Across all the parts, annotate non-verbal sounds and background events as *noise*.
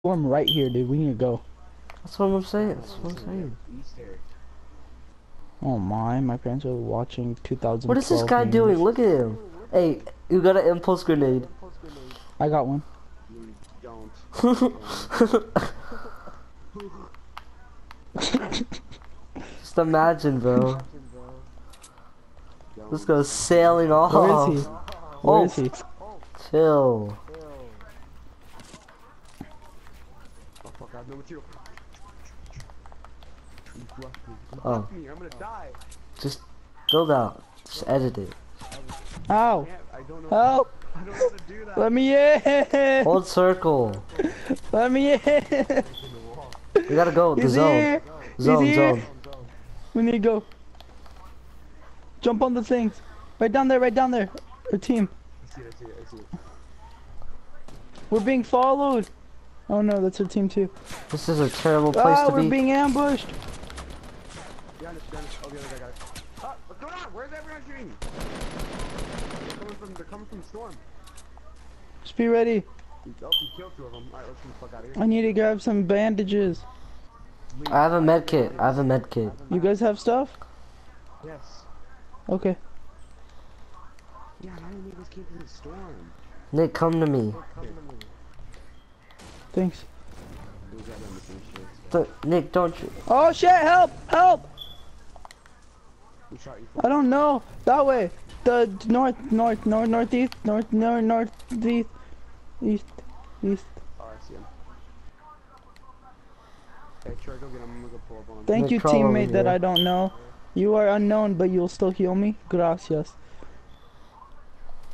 storm right here, dude. We need to go. That's what I'm saying. That's what I'm saying. Oh my, my parents are watching 2000. What is this guy doing? Look at him. Hey, you got an impulse grenade. I got one. *laughs* Just imagine, bro. Let's go sailing off. Where is he? Oh, Where Oh. is he? Chill. Oh fuck, I have no material. You left me. You Oh. left me. I'm gonna die. Just build out. Just edit it. Ow! Can't, I don't know. Help! I don't know how to do that. Let me in! Hold circle. Let me in! We gotta go. The He's zone. here! Zone, He's here! zone. We need to go. Jump on the things. Right down there, right down there. Our team. I see it, I see it, I see it. We're being followed. Oh no, that's our team too. This is a terrible place ah, to we're be. being ambushed. Behind us, behind us. Oh, the other guy got it. Ah, what's going on? Where's everyone shooting? They're coming from, they're coming from storm. Just be ready. Oh, he killed two of them. Alright, let's get the fuck out of here. I need to grab some bandages. I have a med kit. I have a med kit. You guys have stuff? Yes. Okay. Yeah, none of niggas came from the storm. Nick, come to me. Thanks. Those guys are missing shit. Th- Nick, don't you? Oh shit, help! Help! We shot you I don't know. That way. The north, north, north, northeast, north, north, northeast, east, east. Oh, I see him. Hey, Troy, go get him. I'm gonna go pull up on him. Thank Nick, you, teammate that. I don't know. You are unknown, but you'll still heal me. Gracias.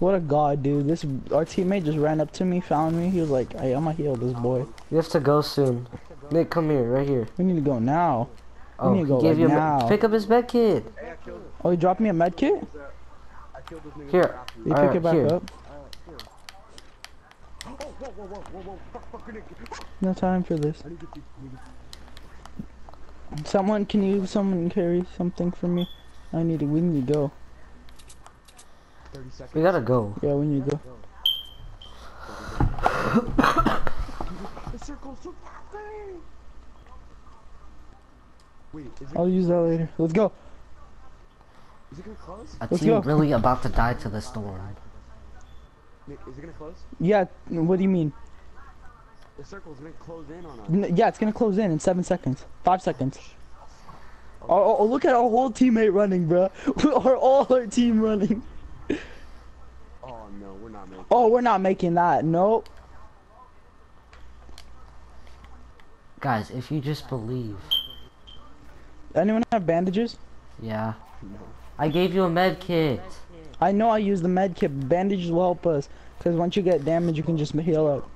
What a god, dude. This our teammate just ran up to me, found me. He was like, "Hey, I'm gonna heal this boy. You have to go soon. Nick, come here, right here. We need to go now." Oh, need to go right you now. pick up his med kit. Hey, I killed Oh, he dropped me a med kit. those, I killed those niggas Here. that you. Pick Alright, it back here. up. No time for this. I need to get these niggas. Someone, can you, someone carry something for me? I need to. We need to go. 30 seconds. We gotta go. Yeah, we need to go. The circle's so far. Wait, I'll use that later. Let's go. is it gonna close? A Let's team go. really about to die to the storm. Nick, is it gonna close? Yeah. What do you mean? The circle's gonna close in on us. Yeah, it's gonna close in in seven seconds. Five seconds. Oh, oh, oh, look at our whole teammate running, bro. our *laughs* all our team running. *laughs* Oh no, we're not making. Oh, we're not making that. Nope. Guys, if you just believe. Anyone have bandages? Yeah. No. I gave you a med kit. I know I use the med kit. Bandages will help us. Cause once you get damaged, you can just heal up.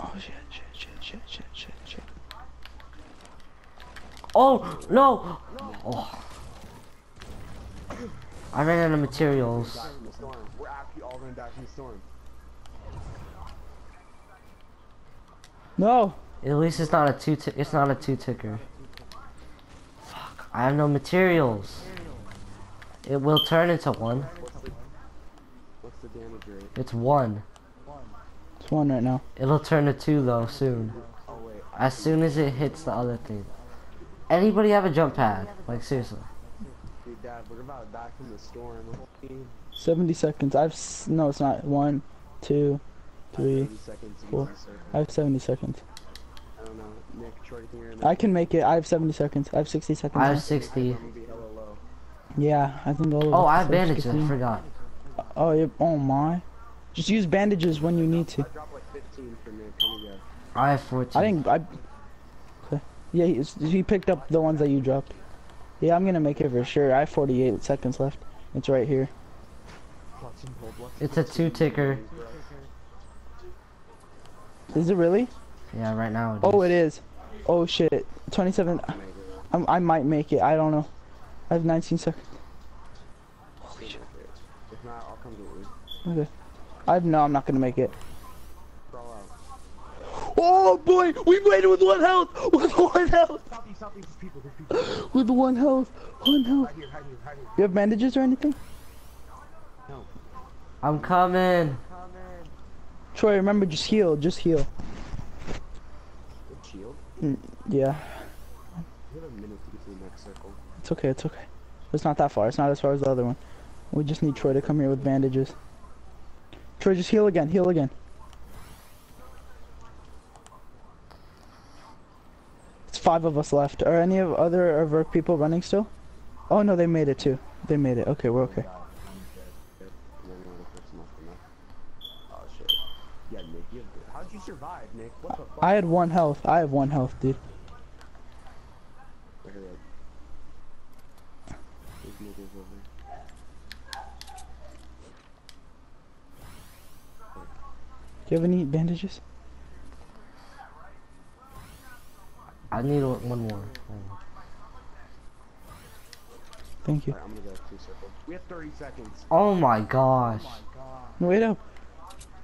Oh shit, shit, shit, shit, shit, shit, shit. Oh, no! Oh. I ran out of materials. Die from the storm. We're actually all gonna die from the storm. No. At least it's not a two. It's not a two ticker. Fuck! I have no materials. It will turn into one. What's the damage rate? It's one. It's one right now. It'll turn to two though soon. As soon as it hits the other thing. Anybody have a jump pad? Like seriously. Dude, Dad, we're about to die from the storm. The whole team. 70 seconds. I've s- no, it's not. One, two, three. 30 seconds. to four. use the circle. I have 70 seconds. I don't know. Nick, Troy, you think you're in I can make it. I have 70 seconds. I have 60 seconds. I have 60. I'm gonna be hella low. Yeah, I think all of Oh, I have are bandages. I forgot. Oh, yeah. Oh my. Just use bandages when you need to. I dropped like 15 for Nick. I have 14. I didn't. I. Okay. Yeah, he, he picked up the ones that you dropped. Yeah, I'm gonna make it for sure. I have 48 seconds left. It's right here. Clutch and hold. What's It's a two ticker. Is it really? Yeah, right now. Oh, it is. Oh shit. 27. I'm, I might make it. I don't know. I have 19 seconds. Holy shit. If not, I'll come get you. Okay. I no, I'm not gonna make it. Oh boy, we made it with one health. *laughs* With one health. Stop these, stop these people. People. With one health. One health. Hide here, hide here, hide here. You have bandages or anything? No. I'm coming. Coming. Troy, remember, just heal, just heal. Good shield. Mm, yeah, We have a minute to get to the next circle. it's okay, it's okay. It's not that far. It's not as far as the other one. We just need Troy to come here with bandages. Troy, just heal again, heal again. Five of us left. Are any of other of our people running still? Oh no, they made it too. They made it. Okay, we're okay. How'd you survive, Nick? I had one health. I have one health, dude. Do you have any bandages? I need one one more. Thank you. Alright, go two circles. We have 30 seconds. Oh, oh my gosh. Wait up.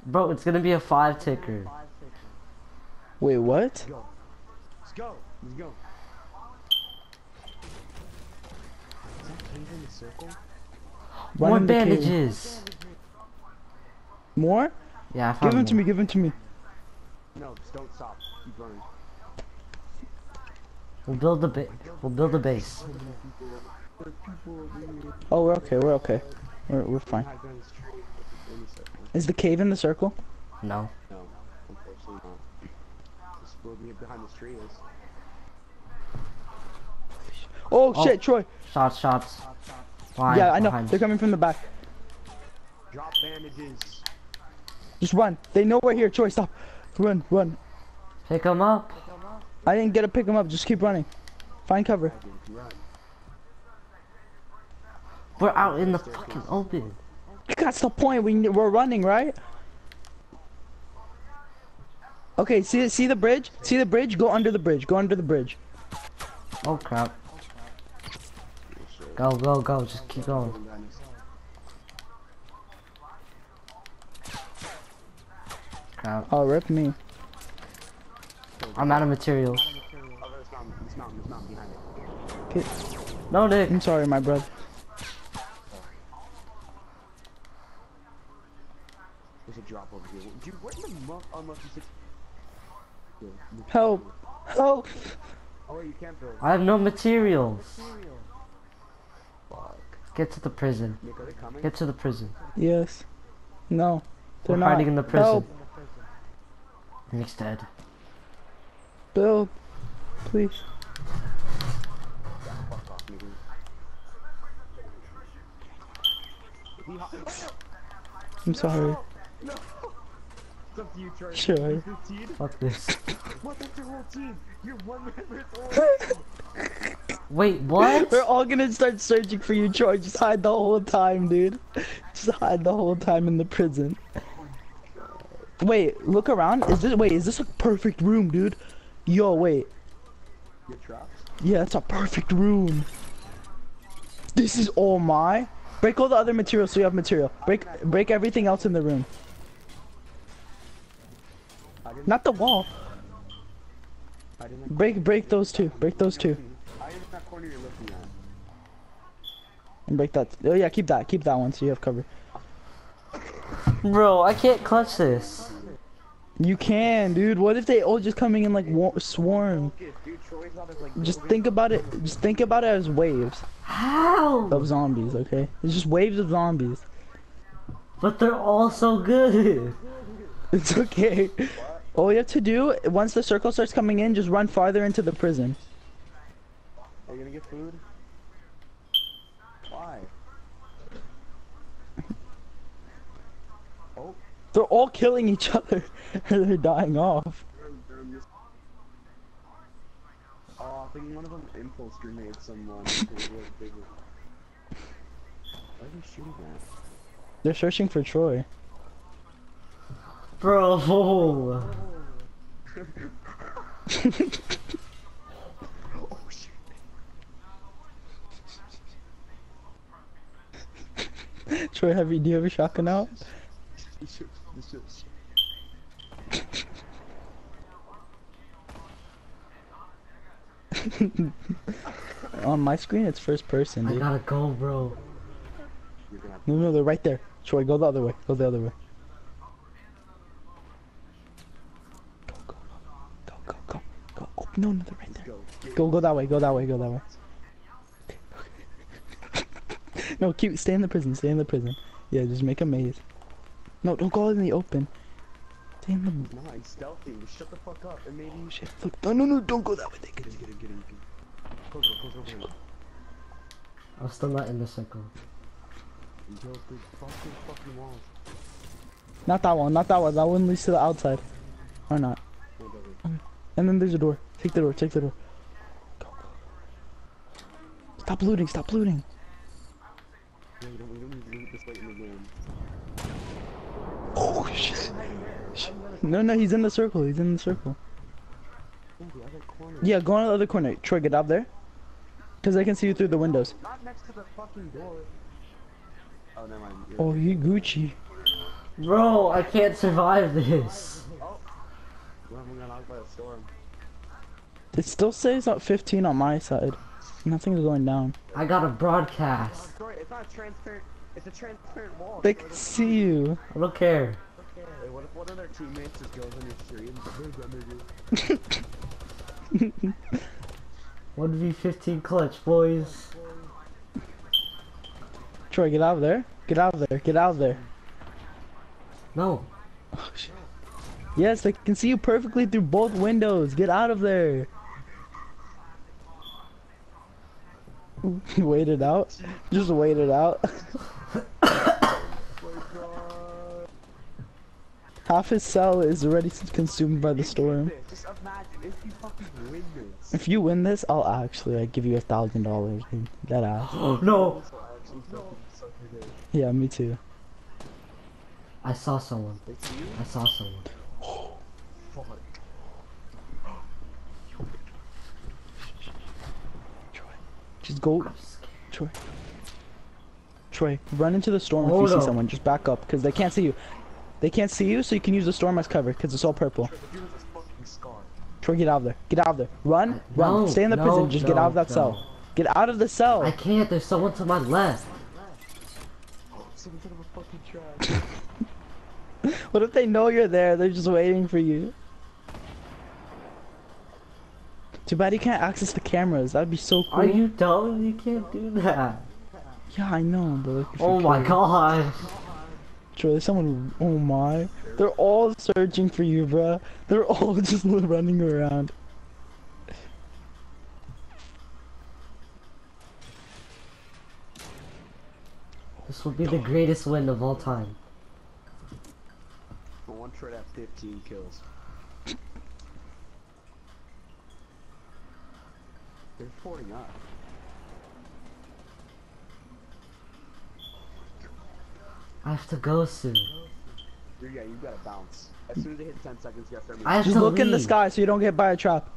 Bro, it's gonna be a five ticker. Wait, what? Let's go. Let's go. Let's go. Is that cave in the circle? Run More in the bandages. More? Yeah, I Give found them to me. Give them to me. No, just don't stop. Keep running. We'll build a ba we'll build a base. There's people over here. Oh, we're okay. We're okay. We're we're fine. Hide behind this tree. In the circle. Is the cave in the circle? No. No, unfortunately not. Just will be behind this tree is. Oh, Oh. shit, Troy. Shots, shots. Behind, yeah, I know. behind. They're coming from the back. Drop bandages. Just run. They know we're here. Troy, stop. Run, run. Pick them up. I didn't get to pick them up. Just keep running. Find cover. I didn't run. We're out in the fucking open. That's the point. We we're running, right? Okay. See see the bridge. See the bridge. Go under the bridge. Go under the bridge. Oh crap. Go, go, go. Just keep going. Going down this- Crap. Oh, rip me. I'm out of materials. There's mountain. This mountain. This mountain behind it. Okay. No, Nick. I'm sorry, my brother. There's a drop over here. Dude, what in the muck? Unlucky six. Yeah, Help. Help. Oh, wait, you can't build. I have no materials. Fuck. Get to the prison. Nick, are they coming? Get to the prison. Yes. No. They're We're not. hiding in the prison. Help. Nick's dead. Build. Please. Fuck off, nigga. He ho- I'm sorry. No! It's up to you, Troy. Sure. Is this team? Fuck this. What? That's your whole team. You're one member. It's all. Wait, what? We're all gonna start searching for you, Troy. Just hide the whole time, dude. Just hide the whole time in the prison. Wait, look around. Is this wait? Is this a perfect room, dude? Yo, wait. Your traps? Yeah, it's a perfect room. This is all my. Break all the other materials so you have material. Break break everything else in the room. Didn't. The wall. Break break those two. Break those two. I am in that corner you're looking at. And break that. Oh yeah, keep that. Keep that one so you have cover. Bro, I can't clutch this. You can, dude. What if they all just coming in like swarm? Focus, dude. Troy's not as like. Just think about it. Just think about it as waves How? of zombies. Okay, it's just waves of zombies. But they're all so good. *laughs* It's okay. All you have to do once the circle starts coming in, just run farther into the prison. Are you gonna get food? Why? Oh. They're all killing each *laughs* other. *laughs* They're dying off. Oh, I think one of them impulse grenade someone. they were- Why are they shooting at? They're searching for Troy. Bro. Oh *laughs* shit. *laughs* Troy, have you do you have a shotgun out? *laughs* On my screen, it's first person, dude. I gotta go, bro. No, no, they're right there. Troy, go the other way. Go the other way. Go, go, go, go, go, go. Oh, no, no, they're right there. Go, go that way. Go that way. Go that way. *laughs* no, keep. Stay in the prison. Stay in the prison. Yeah, just make a maze. No, don't go out in the open. Stay in the. Nah, he's stealthy. Shut the fuck up. And maybe. Shit, look. No, no, no, don't go that way. They Get can him, get him, get him. Get him. Close door, close door, close door. I'm still not in the circle. He built the fucking fucking walls. Not that one. Not that one. That one leads to the outside. Or not. No. And then there's a door. Take the door. Take the door. Go, go. Stop looting. Stop looting. Yeah, we don't, we don't need to loot this late in the game. Oh shit. No, no, he's in the circle. He's in the circle. The other corner. Yeah, go on the other corner. Troy, get up there. Cause I can see you through the windows. Not next to the fucking door. Oh, never mind. You're- Oh, you Gucci. Bro, I can't survive this. Oh. Well, we got knocked by a storm. It still says at 15 on my side. Nothing's going down. I got a broadcast. Sorry, it's not transparent. It's a transparent wall. They can see you. I don't care. Hey, what if one of their teammates just goes on your stream? There's that *laughs* nigga. 1v15 clutch, boys. Troy, get out of there. Get out of there. Get out of there. No. Oh, shit. Yes, I can see you perfectly through both windows. Get out of there. *laughs* wait it out. Just wait it out. *laughs* Half his cell is already consumed by the storm. Just imagine if you fucking win this. If you win this, I'll actually like give you a thousand dollars, dude. That ass. *gasps* no. This will actually fucking suck your dick. Yeah, me too. I saw someone. They see you? I saw someone. Fuck. *gasps* Troy, just go. I'm. Troy. Troy, run into the storm if Hold you see someone. Just back up, because they can't see you. They can't see you, so you can use the storm as cover, because it's all purple. Trevor, give us this fucking scar. Troy, get out of there. Get out of there. Run, run. No, Stay in the no, prison. Just get out of that no. cell. Get out of the cell. I can't, there's someone to my left. Someone took a fucking trash. What if they know you're there? They're just waiting for you. Too bad you can't access the cameras. That'd be so cool. Are you dumb? You can't do that. Yeah, I know, but like, if oh you Oh my god. Troy. Someone. Oh my. They're all searching for you, bruh. They're all *laughs* just running around. This will be the greatest win of all time. I want Troy to 15 kills. *laughs* They're 49. I have to go soon. Yeah, you gotta bounce. As soon as they hit 10 seconds, you gotta start I have Just to look in the sky so you don't get by a trap.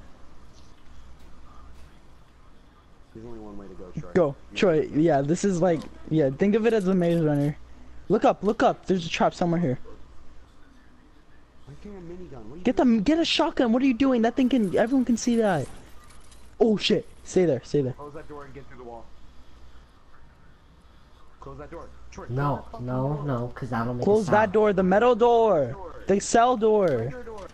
There's only one way to go, Troy. Go, You- Troy. Yeah, this is like, yeah. Think of it as a maze runner. Look up, look up. There's a trap somewhere here. Why can't a minigun? What are you Get them. Get a shotgun. What are you doing? That thing can. Everyone can see that. Oh shit. Stay there. Stay there. Close that door and get through the wall. Close that door. Troy, No, that no, door. no, because that'll make a Close that door. The metal door. Door. The cell door. Door.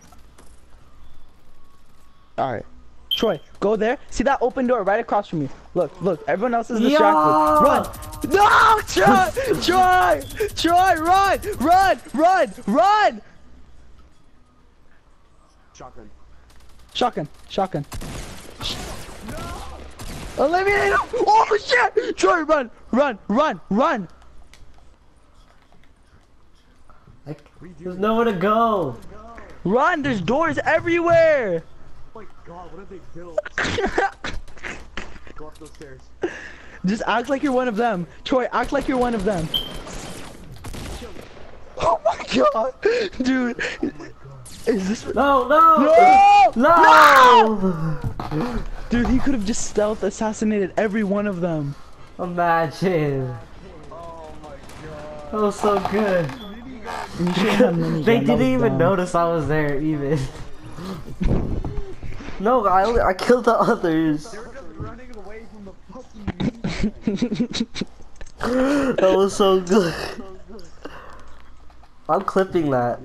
All right. Troy, go there. See that open door right across from you. Look, look. Everyone else is distracted. Yeah! Run. No, Troy. *laughs* Troy. Troy, run, run, run, run. Shotgun. Shotgun. Shotgun. Eliminate him! Oh shit! Troy, run, run, run, run! Like, What are you there's nowhere to go. Run! There's doors everywhere! Oh my god, what have they built? Go up those stairs. Just act like you're one of them. Troy, act like you're one of them. Oh my god! Dude, Oh my god. Is this. No, no! No! No! Dude, he could have just stealth assassinated every one of them. Imagine. Oh my god. That was so good. You should've had minigun, they didn't even dumb. notice I was there, even. *laughs* no, I only, I killed the others. They were just running away from the *laughs* That was so *laughs* good. I'm clipping that.